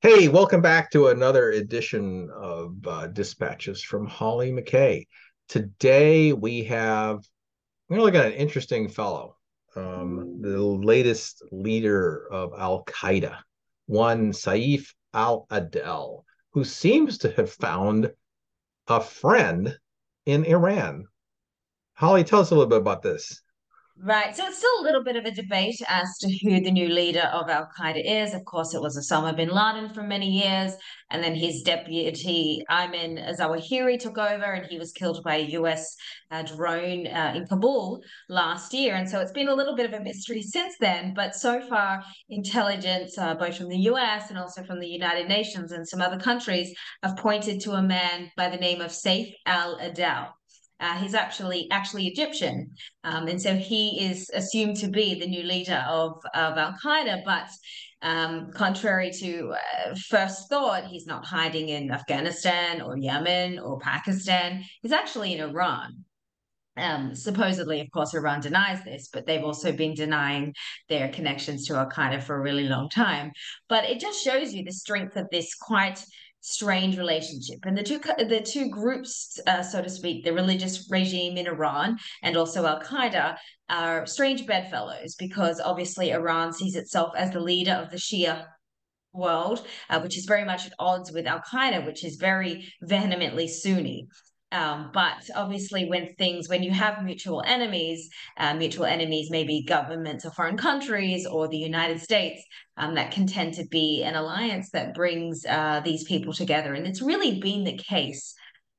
Hey, welcome back to another edition of uh, Dispatches from Hollie McKay. Today we have, we're going to look at an interesting fellow, um, the latest leader of Al Qaeda, one Saif al Adel, who seems to have found a friend in Iran. Hollie, tell us a little bit about this. Right. So it's still a little bit of a debate as to who the new leader of Al Qaeda is. Of course, it was Osama bin Laden for many years, and then his deputy Ayman Zawahiri took over, and he was killed by a US uh, drone uh, in Kabul last year. And so it's been a little bit of a mystery since then. But so far, intelligence, uh, both from the US and also from the United Nations and some other countries, have pointed to a man by the name of Saif al Adel. Uh, he's actually actually Egyptian, um, and so he is assumed to be the new leader of of Al Qaeda. But um, contrary to uh, first thought, he's not hiding in Afghanistan or Yemen or Pakistan. He's actually in Iran. Um, supposedly, of course, Iran denies this, but they've also been denying their connections to Al Qaeda for a really long time. But it just shows you the strength of this quite strange relationship. And the two the two groups, uh, so to speak, the religious regime in Iran and also Al Qaeda, are strange bedfellows because obviously Iran sees itself as the leader of the Shia world, uh, which is very much at odds with Al Qaeda, which is very vehemently Sunni. Um, but obviously, when things, when you have mutual enemies, uh, mutual enemies may be governments of foreign countries or the United States, um, that can tend to be an alliance that brings uh, these people together. And it's really been the case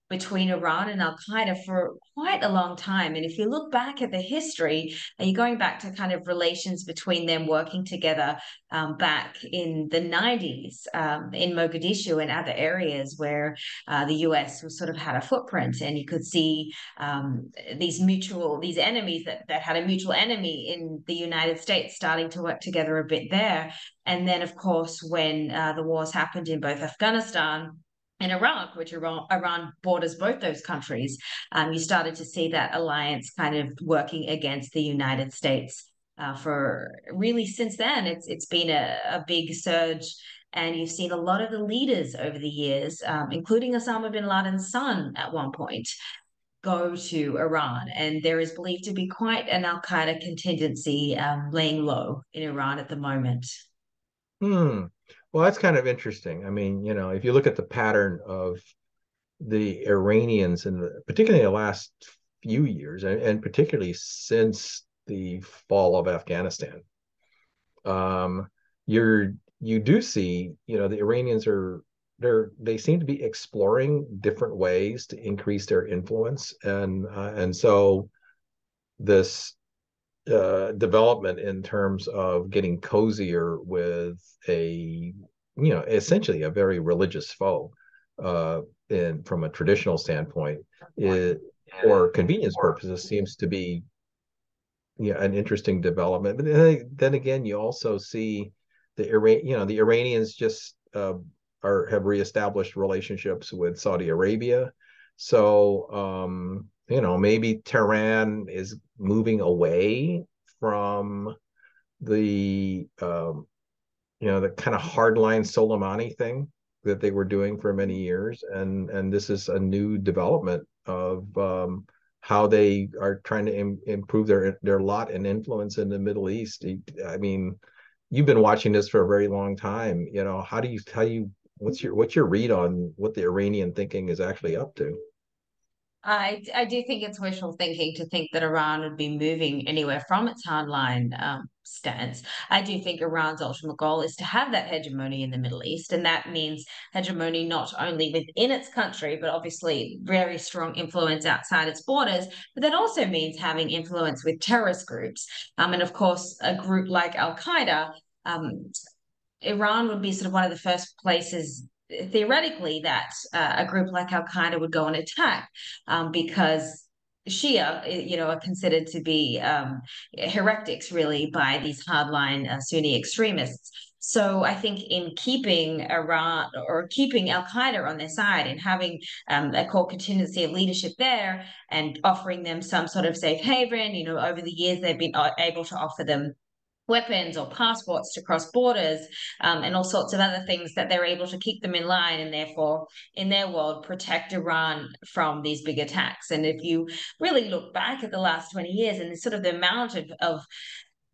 between Iran and Al Qaeda for quite a long time. And if you look back at the history, you're going back to kind of relations between them working together um, back in the 90s um, in Mogadishu and other areas where uh, the US was sort of had a footprint. And you could see um, these mutual, these enemies that, that had a mutual enemy in the United States starting to work together a bit there. And then, of course, when uh, the wars happened in both Afghanistan in Iraq, which Iran, Iran borders both those countries, um, you started to see that alliance kind of working against the United States. Uh, for really since then, it's it's been a, a big surge, and you've seen a lot of the leaders over the years, um, including Osama bin Laden's son at one point, go to Iran, and there is believed to be quite an Al Qaeda contingency um, laying low in Iran at the moment. Hmm. Well, that's kind of interesting. I mean, you know, if you look at the pattern of the Iranians the, particularly the last few years, and, and particularly since the fall of Afghanistan, um, you're you do see, you know, the Iranians are they're they seem to be exploring different ways to increase their influence, and uh, and so this uh, development in terms of getting cozier with a you know essentially a very religious foe uh in from a traditional standpoint it, for convenience purposes seems to be yeah an interesting development. But then, then again you also see the Iran you know the Iranians just uh, are have reestablished relationships with Saudi Arabia. So um you know, maybe Tehran is moving away from the, um, you know, the kind of hardline Soleimani thing that they were doing for many years, and and this is a new development of um, how they are trying to Im- improve their their lot and influence in the Middle East. I mean, you've been watching this for a very long time. You know, how do you how you what's your what's your read on what the Iranian thinking is actually up to? I, I do think it's wishful thinking to think that Iran would be moving anywhere from its hardline um, stance. I do think Iran's ultimate goal is to have that hegemony in the Middle East, and that means hegemony not only within its country, but obviously very strong influence outside its borders. But that also means having influence with terrorist groups, um, and of course, a group like Al Qaeda. Um, Iran would be sort of one of the first places theoretically that uh, a group like Al Qaeda would go and attack um, because Shia, you know, are considered to be um, heretics really by these hardline uh, Sunni extremists. So I think in keeping Iran or keeping Al Qaeda on their side and having um, a core contingency of leadership there and offering them some sort of safe haven, you know, over the years they've been uh, able to offer them weapons or passports to cross borders um, and all sorts of other things that they're able to keep them in line and therefore in their world protect iran from these big attacks. And if you really look back at the last 20 years and sort of the amount of, of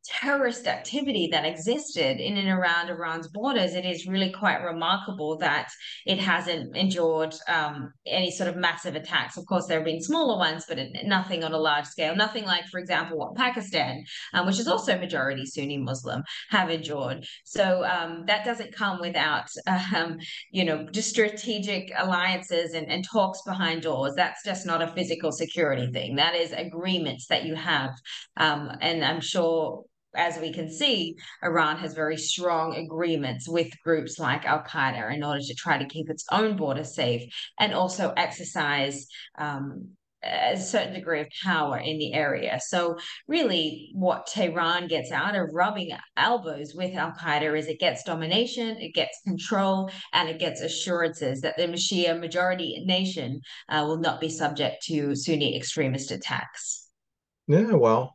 terrorist activity that existed in and around Iran's borders, it is really quite remarkable that it hasn't endured um, any sort of massive attacks. Of course, there have been smaller ones, but nothing on a large scale. Nothing like, for example, what Pakistan, um, which is also majority Sunni Muslim, have endured. So um, that doesn't come without, um, you know, just strategic alliances and, and talks behind doors. That's just not a physical security thing. That is agreements that you have. Um, and I'm sure as we can see, Iran has very strong agreements with groups like Al Qaeda in order to try to keep its own border safe and also exercise um, a certain degree of power in the area. So, really, what Tehran gets out of rubbing elbows with Al Qaeda is it gets domination, it gets control, and it gets assurances that the Shia majority nation uh, will not be subject to Sunni extremist attacks. Yeah, well,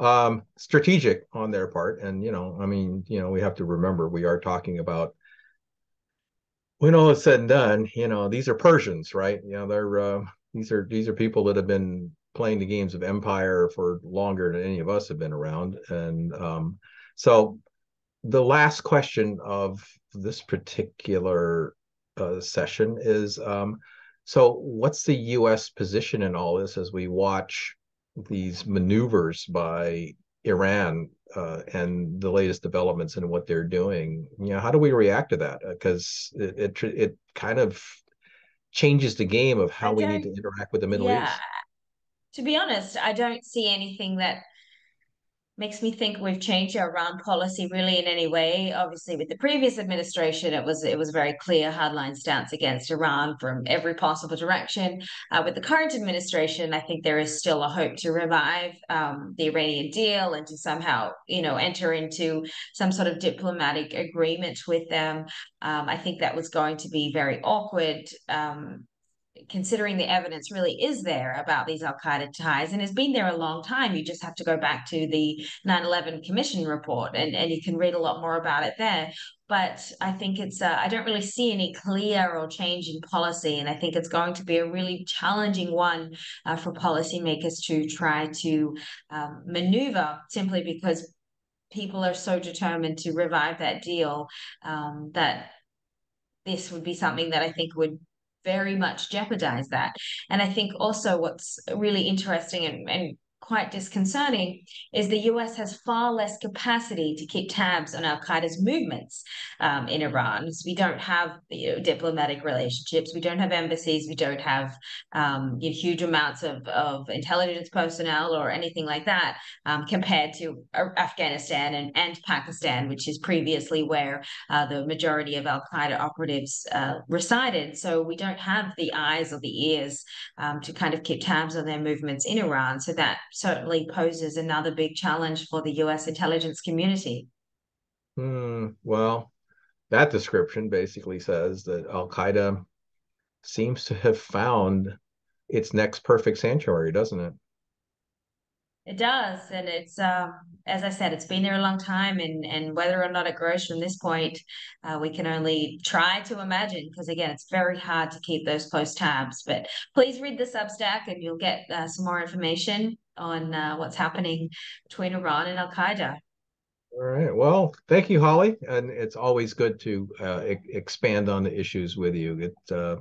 um, strategic on their part. And, you know, I mean, you know, we have to remember we are talking about when all is said and done, you know, these are Persians, right? You know, they're uh, these are these are people that have been playing the games of empire for longer than any of us have been around. And um, so the last question of this particular uh, session is um, so what's the US position in all this as we watch these maneuvers by Iran uh, and the latest developments in what they're doing. You know, how do we react to that? Because uh, it, it, it kind of changes the game of how we need to interact with the Middle yeah. East. To be honest, I don't see anything that makes me think we've changed our Iran policy really in any way. Obviously, with the previous administration, it was it was very clear hardline stance against Iran from every possible direction. Uh, with the current administration, I think there is still a hope to revive um, the Iranian deal and to somehow, you know, enter into some sort of diplomatic agreement with them. Um, I think that was going to be very awkward. Um, considering the evidence really is there about these Al Qaeda ties and has been there a long time. You just have to go back to the 9 11 Commission report and, and you can read a lot more about it there. But I think it's, uh, I don't really see any clear or change in policy. And I think it's going to be a really challenging one uh, for policymakers to try to um, maneuver simply because people are so determined to revive that deal um, that this would be something that I think would very much jeopardize that. And I think also what's really interesting and, and quite disconcerting is the US has far less capacity to keep tabs on Al Qaeda's movements um, in Iran. So we don't have you know, diplomatic relationships, we don't have embassies, we don't have um, you know, huge amounts of, of intelligence personnel or anything like that um, compared to uh, Afghanistan and, and Pakistan, which is previously where uh, the majority of Al Qaeda operatives uh, resided. So we don't have the eyes or the ears um, to kind of keep tabs on their movements in Iran. So that certainly poses another big challenge for the US intelligence community. Hmm, well, that description basically says that Al Qaeda seems to have found its next perfect sanctuary, doesn't it? It does, and it's um, as I said, it's been there a long time, and and whether or not it grows from this point, uh, we can only try to imagine. Because again, it's very hard to keep those close tabs. But please read the Substack, and you'll get uh, some more information on uh, what's happening between Iran and Al Qaeda. All right. Well, thank you, Hollie, and it's always good to uh, e- expand on the issues with you. It's a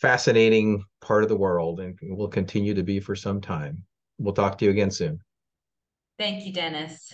fascinating part of the world, and will continue to be for some time. We'll talk to you again soon. Thank you, Dennis.